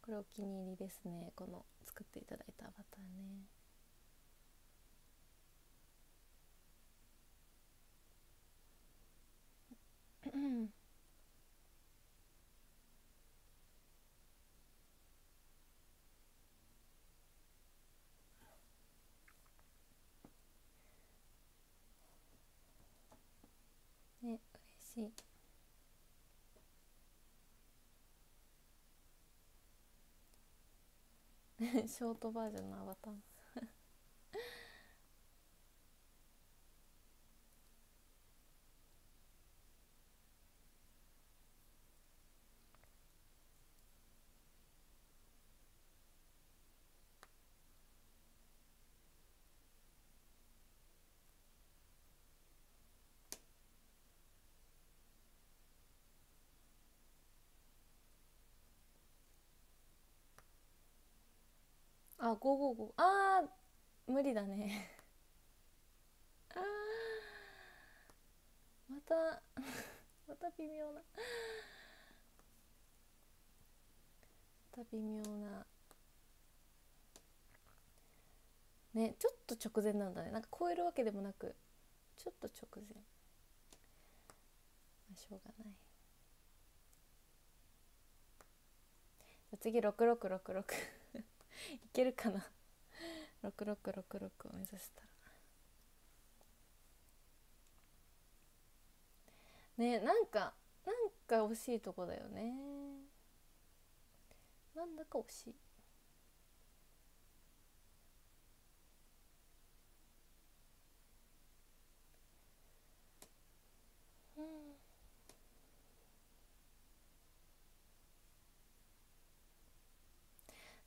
これお気に入りですね。この作っていただいたアバターね。うん。ね嬉しい。ショートバージョンのアバター。あ555あー無理だね。あまた また微妙な。また微妙な。ねちょっと直前なんだね。なんか超えるわけでもなくちょっと直前。まあしょうがない。次6666いけるかな？6666を目指したら。ねなんかなんか惜しいとこだよね。なんだか惜しい。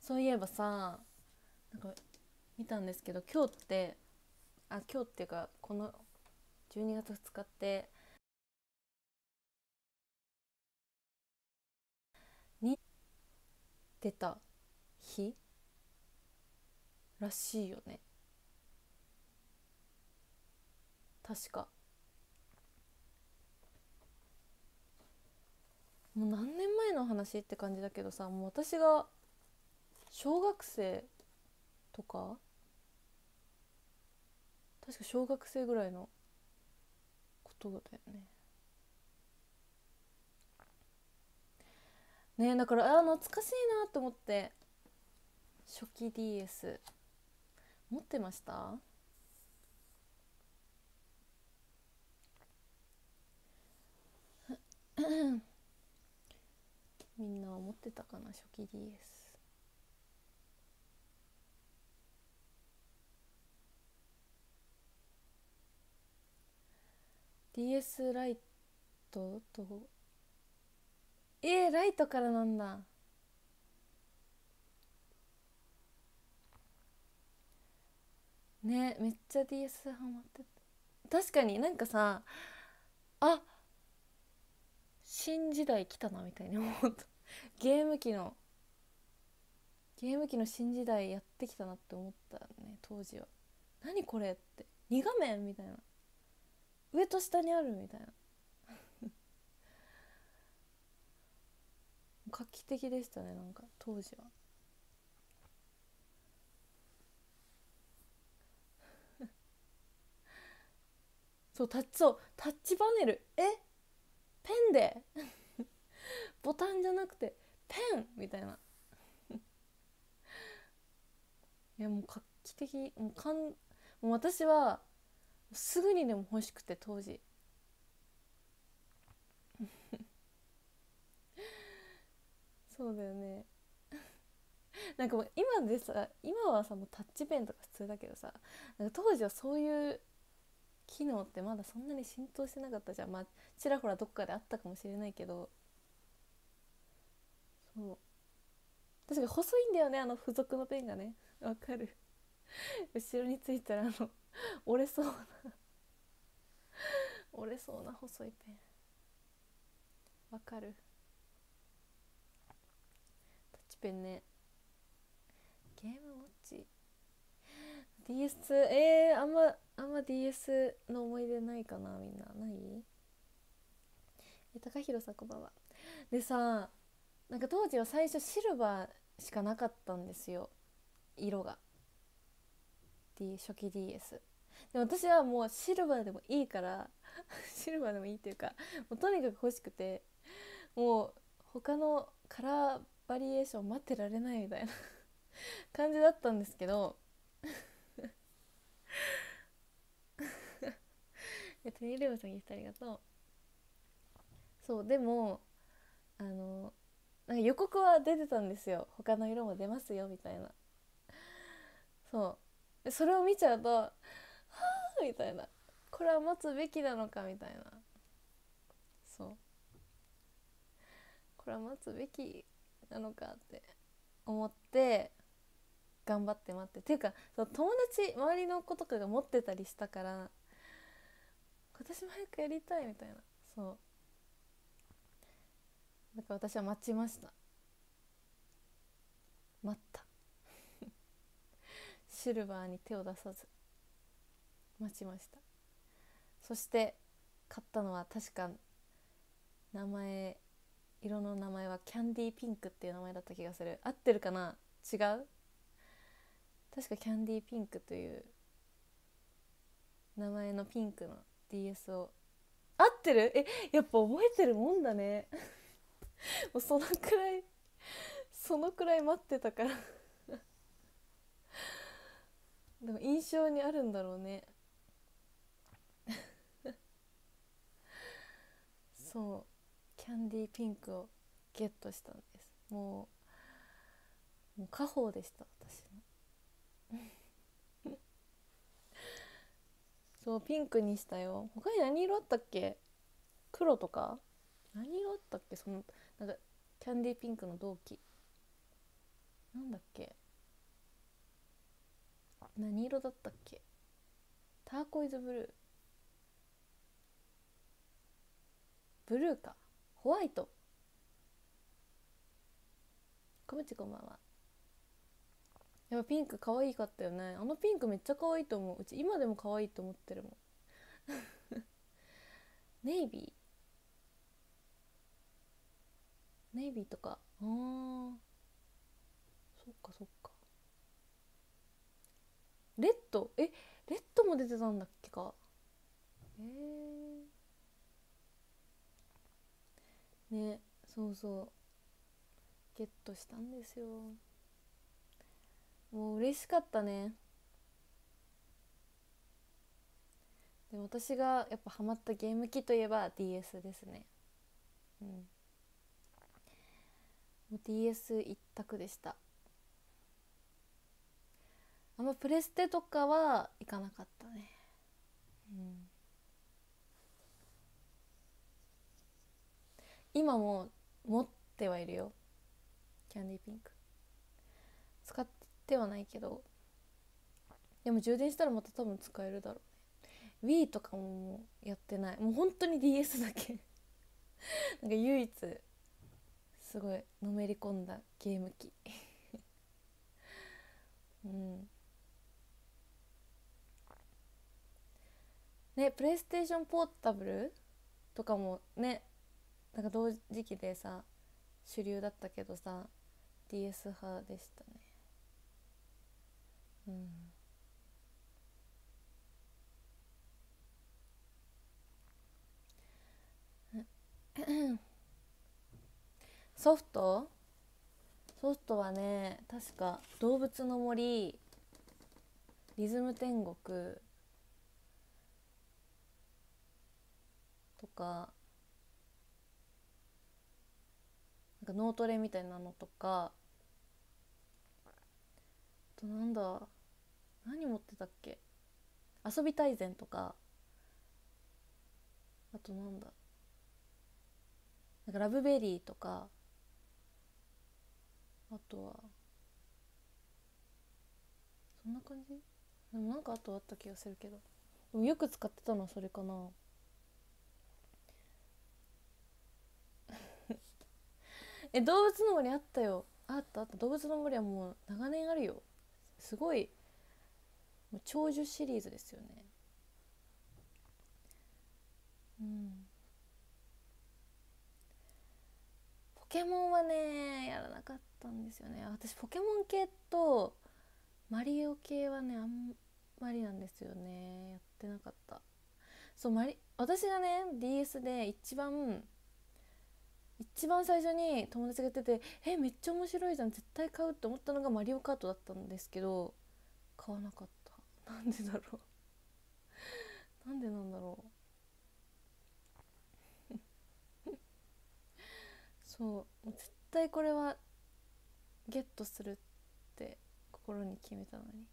そういえばさなんか見たんですけど今日ってあ今日っていうかこの12月2日ってに出た日？らしいよね。確か。もう何年前の話って感じだけどさもう私が小学生とか？確か小学生ぐらいのことだよね。ねだからあ懐かしいなと思って。初期 DS 持ってました？みんなは持ってたかな？初期 DS DS ライトとえー、ライトからなんだ。ねめっちゃ DS ハマってた確かになんかさあ新時代来たなみたいに思った。ゲーム機のゲーム機の新時代やってきたなって思ったね当時は。何これって。2画面みたいな。上と下にあるみたいな。画期的でしたねなんか当時は。そうタッチそうタッチパネル。え？ペンで？ボタンじゃなくてペンみたいな。いやもう画期的もうかんもう私はすぐにでも欲しくて当時。そうだよね。なんかもう今でさ今はさもうタッチペンとか普通だけどさなんか当時はそういう機能ってまだそんなに浸透してなかったじゃん。まあちらほらどっかであったかもしれないけど。そう。確かに細いんだよねあの付属のペンがね。わかる。後ろについたらあの折れそうな折れそうな細いペン。わかる。タッチペンね。ゲームウォッチ。DS えー、あんまあんま DS の思い出ないかなみんな。ない？え高弘さんこんばんは。でさなんか当時は最初シルバーしかなかったんですよ。色が。D 初期 DS で私はもうシルバーでもいいから シルバーでもいいっていうかもうとにかく欲しくてもう他のカラーバリエーション待ってられないみたいな 感じだったんですけど。えっとニレオさんギフトありがとう。そうでもあのなんか予告は出てたんですよ。他の色も出ますよみたいな。そう。それを見ちゃうとはあみたいな。これは持つべきなのかみたいな。そう。これは待つべきなのかって思って頑張って待って。っていうかそう友達周りの子とかが持ってたりしたから今年も早くやりたいみたいな。そう。だから私は待ちました。待った。シルバーに手を出さず待ちました。そして買ったのは確か名前色の名前はキャンディーピンクっていう名前だった気がする。合ってるかな？違う？確かキャンディーピンクという名前のピンクの DS を。合ってる？えやっぱ覚えてるもんだね。もうそのくらいそのくらい待ってたから。でも印象にあるんだろうね。そうキャンディーピンクをゲットしたんです。もうもう家宝でした私の。そうピンクにしたよ。他に何色あったっけ？黒とか？何色あったっけ？そのなんかキャンディーピンクの同期。なんだっけ？何色だったっけ？ターコイズブルー。ブルーか。ホワイト。こむちこんばんは。やっぱピンク可愛かったよね。あのピンクめっちゃ可愛いと思う。うち今でも可愛いと思ってるもん。ネイビー。ネイビーとか。あー。そっかそっか。レッド？えレッドも出てたんだっけか？えー、ねそうそう。ゲットしたんですよ。もう嬉しかったね。で私がやっぱハマったゲーム機といえば DS ですね。うん。もう DS 一択でした。あんまプレステとかは行かなかったね。うん。今も持ってはいるよ。キャンディーピンク。使ってはないけど。でも充電したらまた多分使えるだろうね。Wii とかももやってない。もう本当に DS だけ。なんか唯一すごいのめり込んだゲーム機。うん。ねプレイステーションポータブルとかもねなんか同時期でさ主流だったけどさ DS 派でしたね。うん。ソフト？ソフトはね確か「動物の森」「リズム天国」とかなんか脳トレみたいなのとかあとなんだ何持ってたっけ？遊び大全とかあとなんだなんかラブベリーとかあとはそんな感じ？でもなんかあとあった気がするけど。でもよく使ってたのはそれかな。え動物の森あったよ。あったあった。動物の森はもう長年あるよ。すごい。もう長寿シリーズですよね。うん。ポケモンはねやらなかったんですよね。私ポケモン系とマリオ系はねあんまりなんですよね。やってなかった。そうマリ私がね DS で一番一番最初に友達が言ってて「えめっちゃ面白いじゃん絶対買う」って思ったのがマリオカートだったんですけど買わなかった なんでだろう。なんでなんだろう。そう絶対これはゲットするって心に決めたのに。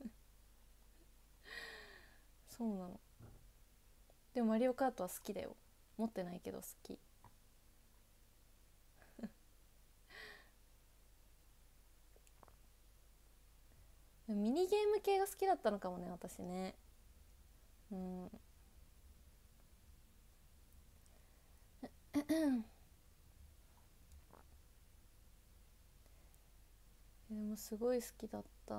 そうなの。でもマリオカートは好きだよ。持ってないけど好き。ミニゲーム系が好きだったのかもね私ね。うん。でもすごい好きだった。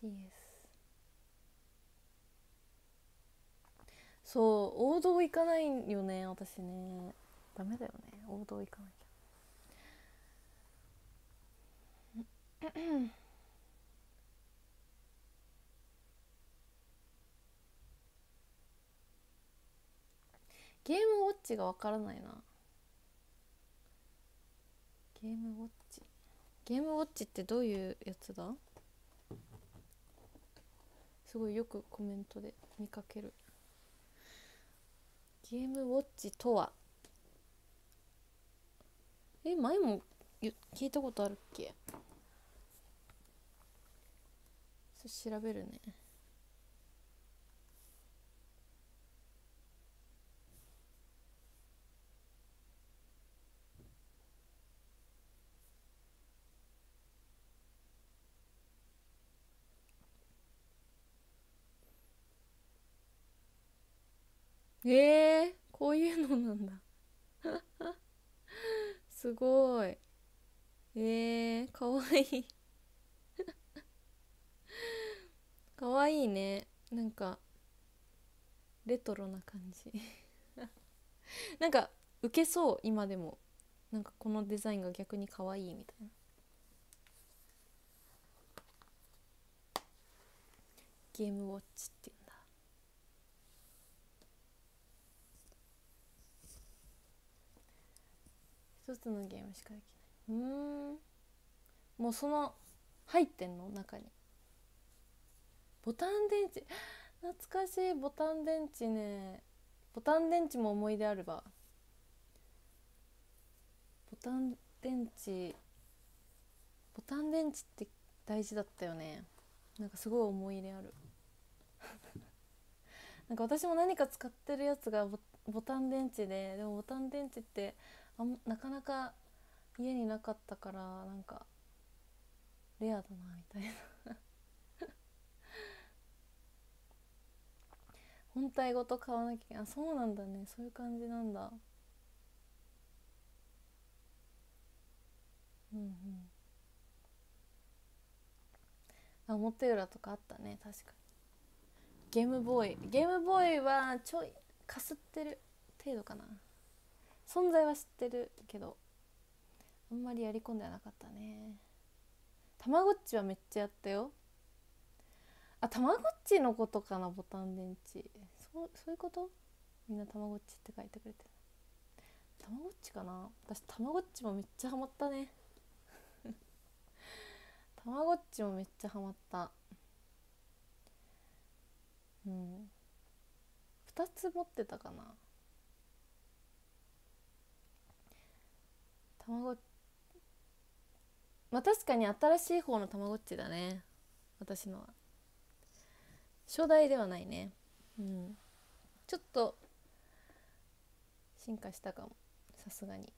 ですそう王道行かないよね私ね。ダメだよね王道行かなきゃ。ゲームウォッチがわからないな。ゲームウォッチ。ゲームウォッチってどういうやつだ？すごいよくコメントで見かける。ゲームウォッチとは？え前も聞いたことあるっけ？調べるね。えー、こういうのなんだ。すごい。えー、かわいい。かわいいね。なんかレトロな感じ。なんか受けそう。今でも。なんかこのデザインが逆に可愛いみたいな。ゲームウォッチっていう一つのゲームしかできない。うん。もうその入ってんの？中に。ボタン電池。懐かしいボタン電池ね。ボタン電池も思い出あるわ。ボタン電池。ボタン電池って大事だったよね。なんかすごい思い入れある。なんか私も何か使ってるやつがボタン電池ででもボタン電池ってあなかなか家になかったからなんかレアだなみたいな。本体ごと買わなきゃあそうなんだね。そういう感じなんだ。うんうん。あ表裏とかあったね。確かに。ゲームボーイ。ゲームボーイはちょいかすってる程度かな。存在は知ってるけどあんまりやり込んではなかったね。たまごっちはめっちゃやったよ。あたまごっちのことかなボタン電池。そうそういうこと？みんなたまごっちって書いてくれてる。たまごっちかな？私たまごっちもめっちゃハマったね。たまごっちもめっちゃハマった。うん。2つ持ってたかな。たまあ確かに新しい方のたまごっちだね。私のは。初代ではないね。うん。ちょっと進化したかも。さすがに。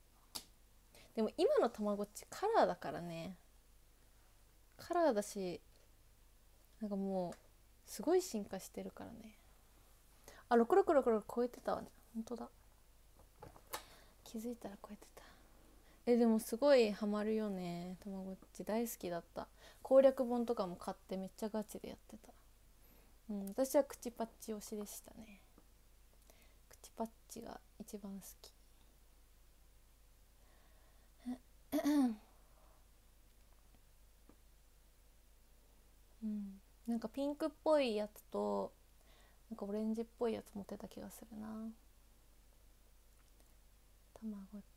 でも今のたまごっちカラーだからね。カラーだしなんかもうすごい進化してるからね。あ6666超えてたわね。本当だ。気づいたら超えてた。えでもすごいハマるよね。たまごっち大好きだった。攻略本とかも買ってめっちゃガチでやってた。うん私は口パッチ推しでしたね。口パッチが一番好き。うん。なんかピンクっぽいやつとなんかオレンジっぽいやつ持ってた気がするな。たまごっち。